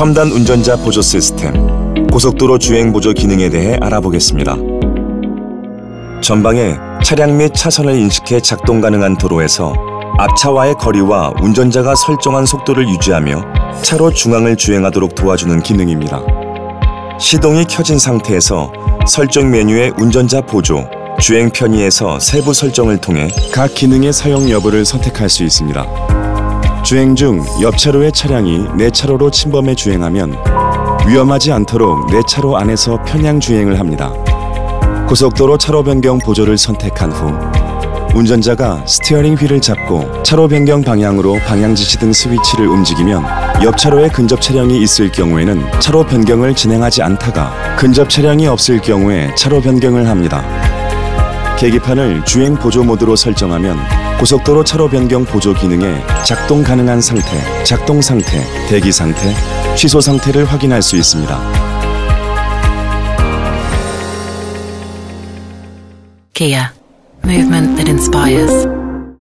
첨단 운전자 보조 시스템, 고속도로 주행 보조 기능에 대해 알아보겠습니다. 전방에 차량 및 차선을 인식해 작동 가능한 도로에서 앞차와의 거리와 운전자가 설정한 속도를 유지하며 차로 중앙을 주행하도록 도와주는 기능입니다. 시동이 켜진 상태에서 설정 메뉴의 운전자 보조, 주행 편의에서 세부 설정을 통해 각 기능의 사용 여부를 선택할 수 있습니다. 주행 중 옆 차로의 차량이 내 차로로 침범해 주행하면 위험하지 않도록 내 차로 안에서 편향 주행을 합니다. 고속도로 차로 변경 보조를 선택한 후 운전자가 스티어링 휠을 잡고 차로 변경 방향으로 방향 지시 등 스위치를 움직이면 옆 차로에 근접 차량이 있을 경우에는 차로 변경을 진행하지 않다가 근접 차량이 없을 경우에 차로 변경을 합니다. 계기판을 주행 보조 모드로 설정하면 고속도로 차로 변경 보조 기능에 작동 가능한 상태, 작동 상태, 대기 상태, 취소 상태를 확인할 수 있습니다. Kia, movement that inspires.